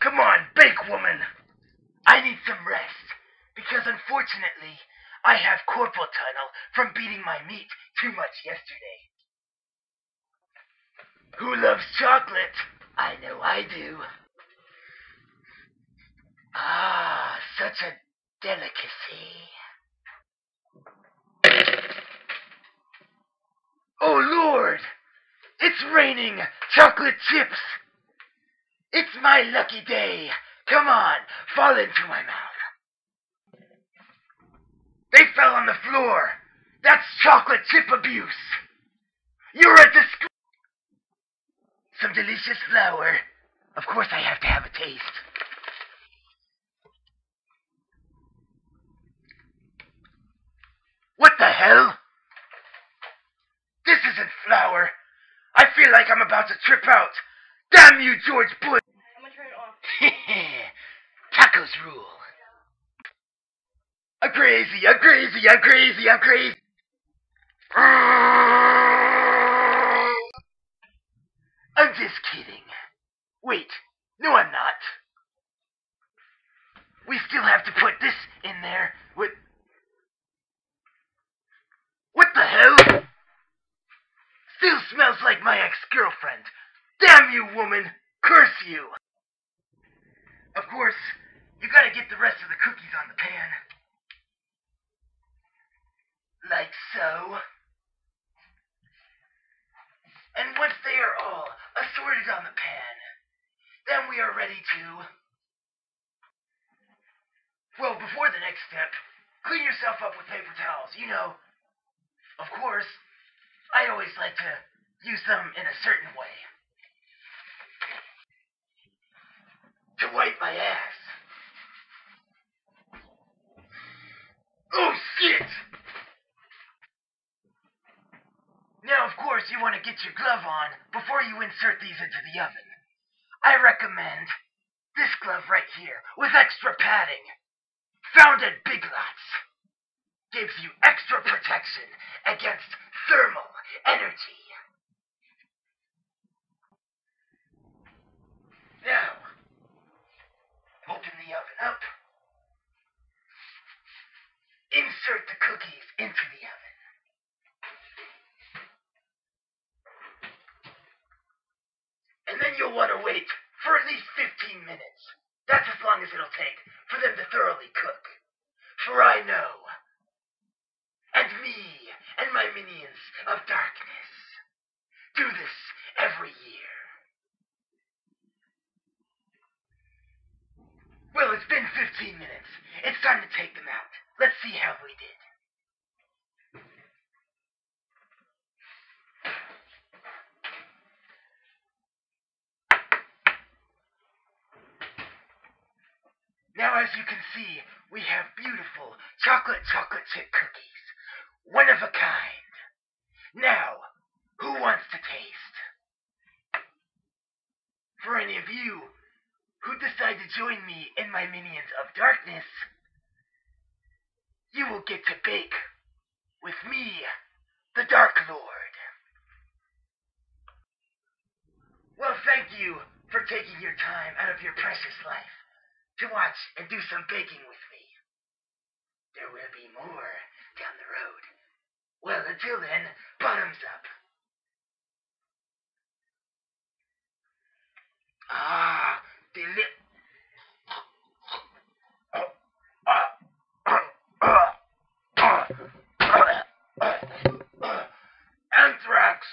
Come on, bake, woman. I need some rest because unfortunately I have corporal tunnel from beating my meat too much yesterday. Who loves chocolate? I know I do. Ah, such a delicacy. Oh Lord! It's raining chocolate chips! It's my lucky day! Come on, fall into my mouth. They fell on the floor! That's chocolate chip abuse! You're a disgrace! Some delicious flour. Of course I have to have a taste. What the hell? This isn't flour. I feel like I'm about to trip out. Damn you, George Bush! Tacos rule. I'm crazy, I'm crazy, I'm crazy, I'm crazy. I'm just kidding. Wait, no I'm not. We still have to put this in there with... What the hell? Still smells like my ex-girlfriend. Damn you, woman! Curse you! Of course, you gotta get the rest of the cookies on the pan. Like so. And once they are all assorted on the pan, then we are ready to. Well, before the next step, clean yourself up with paper towels. You know, of course, I always like to use them in a certain way. To wipe my ass. Oh, shit! Now, of course, you want to get your glove on before you insert these into the oven. I recommend this glove right here with extra padding. Found at Big Lots. Gives you extra protection against thermal energy. Wait for at least 15 minutes. That's as long as it'll take for them to thoroughly cook. For I know, and me and my minions of darkness do this every year. Well, it's been 15 minutes. It's time to take them out. Let's see how we did. As you can see, we have beautiful chocolate chocolate chip cookies. One of a kind. Now, who wants to taste? For any of you who decide to join me in my Minions of Darkness, you will get to bake with me, the Dark Lord. Well, thank you for taking your time out of your precious life to watch and do some baking with me. There will be more down the road. Well, until then, bottoms up. Ah, deli... Anthrax!